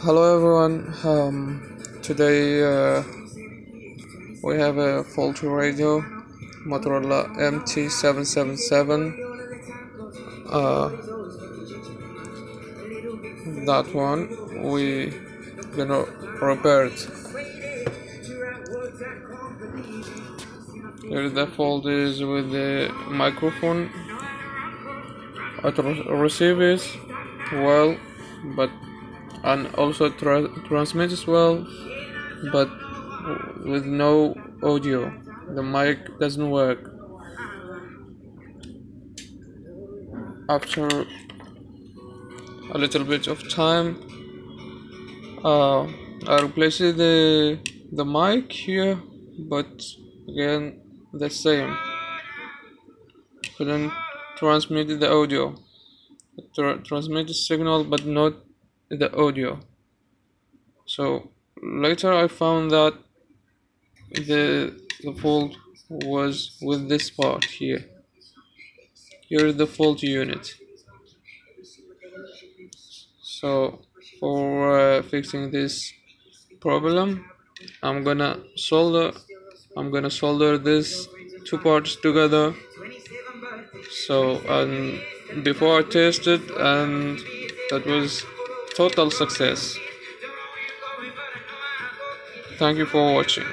Hello everyone. Um, today uh, we have a faulty radio, Motorola MT777. Uh, that one we gonna repair it. Here the fault is with the microphone. It receives well, but and also tra- transmits well, but with no audio. The mic doesn't work. After a little bit of time, uh, I replaced the the mic here, but again the same. Couldn't transmit the audio. Tra- transmit the signal, but not the audio. So later I found that the the fault was with this part here. Here is the fault unit. So for uh, fixing this problem, I'm gonna solder. I'm gonna solder this two parts together. So and before I tested, and that was total success. Thank you for watching.